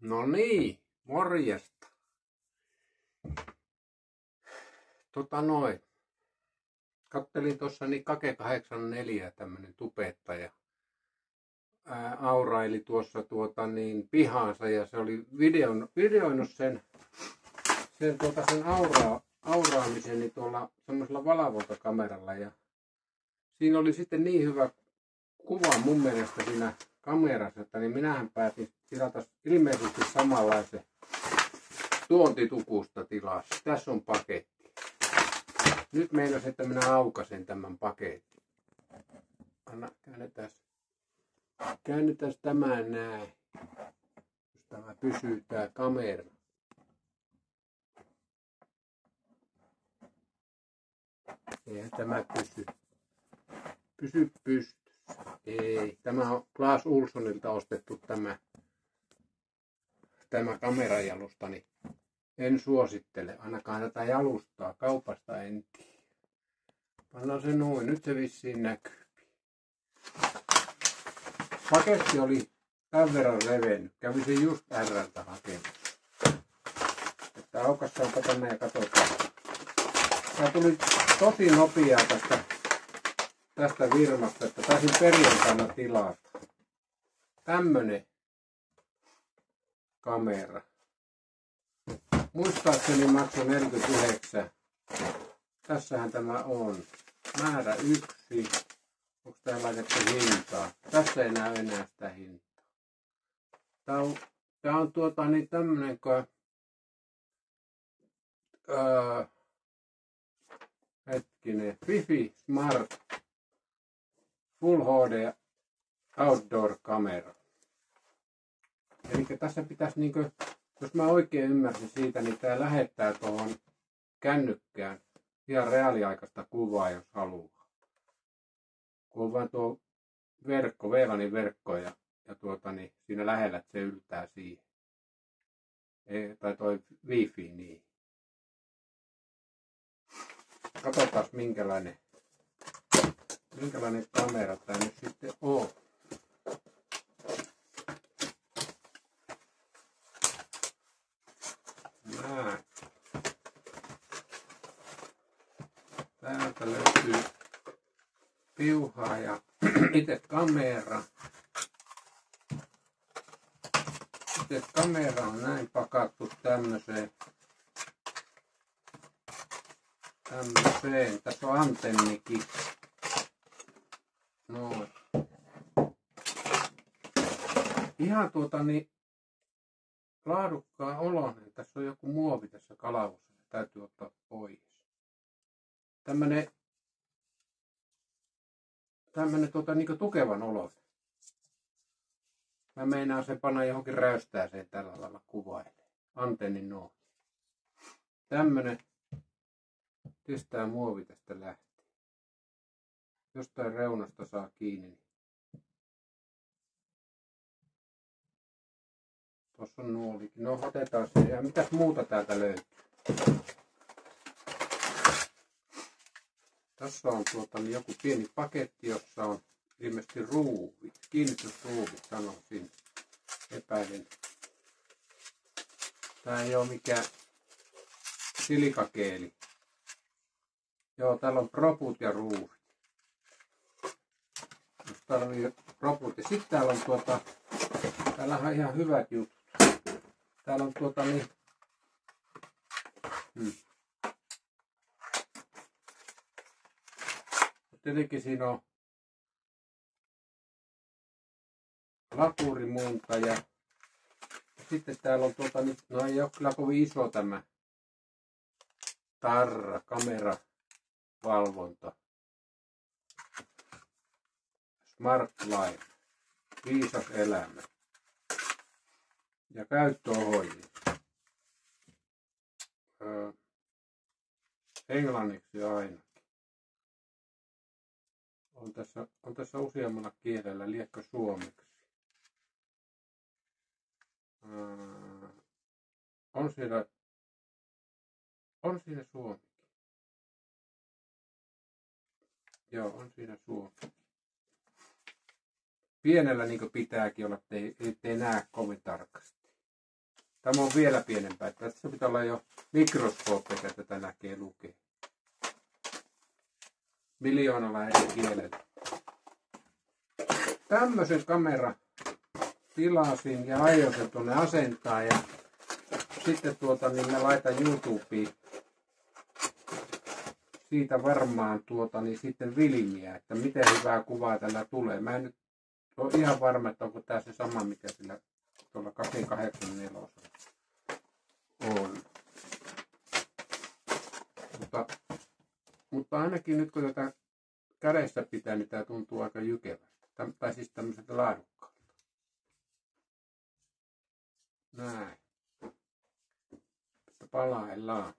No niin, morjesta. Tota noin. Kattelin tuossa niin Kake 84 tämmönen tubettaja. Ää, auraili tuossa tuota niin pihaansa ja se oli videon, videoinut sen, sen, tuota, sen auraa, auraamisen niin tuolla semmoisella valvontakameralla ja siinä oli sitten niin hyvä kuva mun mielestä siinä kamerassa, että niin minähän päätin tilata ilmeisesti samanlaisen tuontitukusta tilaa. Tässä on paketti. Nyt meinas, että minä aukasen tämän paketin. Anna, käännetään, käännetään tämä näin. Tämä pysyy tämä kamera. Eihän tämä pysy. Pysy pystyssä. Ei. Tämä on Klaas Ulssonilta ostettu tämä, tämä kamerajalusta, niin en suosittele. Ainakaan tätä jalustaa. Kaupasta en tiedä. Se noin. Nyt se vissiin näkyy. Paketti oli tämän verran levennyt. Kävi se just Rltä hakemassa. Että aukastaanpa tänne ja katsotaan. Tämä tuli tosi nopeaa tästä, tästä firmasta, että taisin perjantaina tilata. Tämmönen kamera. Muistaakseni maksoi 49. Tässähän tämä on. Määrä yksi. Onko tää laitettu hintaa? Tässä ei näy enää sitä hintaa. Tää on, tää on tuota niin tämmönen kuin öö, hetkinen, Fifi Smart Full HD Outdoor kamera. Eli tässä pitäisi, niin kuin, jos mä oikein ymmärsin siitä, niin tämä lähettää tuohon kännykkään ihan reaaliaikaista kuvaa, jos haluaa. Kun on vain tuo verkko, VLANin verkko ja, ja tuota, niin siinä lähellä, se yltää siihen. Ei, tai toi wifi niin. Katsotaan minkälainen, minkälainen kamera tämä nyt sitten on. Näin. Täältä löytyy piuhaa ja itse kamera. Itse kamera on näin pakattu tämmöiseen tämmöiseen. Tässä on antennikin. Noin. Ihan tuota niin laadukkaan oloinen. Tässä on joku muovi tässä kalavossa. Se täytyy ottaa pois. Tämmönen tämmönen tuota niinku tukevan oloinen. Mä meinaan se panna johonkin räystääseen tällä lailla kuvailee. Antennin noin. Tämmönen Kestää muovi tästä lähtee. Jostain reunasta saa kiinni. Niin Tuossa on nuolikin. No otetaan se. Ja mitäs muuta täältä löytyy? Tässä on tuota, niin joku pieni paketti, jossa on ilmeisesti ruuvi. Kiinnitysruuvi sanoisin. Epäilen. Tää ei ole mikään silikakeeli. Joo, täällä on proput ja ruuvit. Jos tarvii proput. Ja sitten täällä on tuota, täällä on ihan hyvät jutut. Täällä on tuota niin, hmm. Tietenkin siinä on laturimunta ja sitten täällä on tuota nyt, no ei ole kyllä kovin iso tämä tarra, kamera, valvonta. Smart Life. Viisas elämä. Ja käyttöohjelma. Öö, englanniksi ainakin. On tässä, on tässä useammalla kielellä, liekkö suomeksi. On siellä, on siinä suomi. Joo, on siinä suo. Pienellä niin pitääkin olla, ettei, ettei näe kovin tarkkaan. Tämä on vielä pienempää. Tässä pitää olla jo mikroskooppi, että tätä näkee lukee. Miljoonalla eri kielellä. Tämmöisen kamera tilasin ja aion sen tuonne asentaa ja sitten tuota, niin mä laitan YouTubeen siitä varmaan tuota, niin sitten vilmiä, että miten hyvää kuvaa tällä tulee. Mä en nyt ole ihan varma, että onko tämä se sama, mikä sillä tuolla 284 on. Mutta, mutta ainakin nyt kun tätä kädessä pitää, niin tämä tuntuu aika jykevästä. Tai siis tämmöiseltä laadukkaalta. Näin. Palaillaan.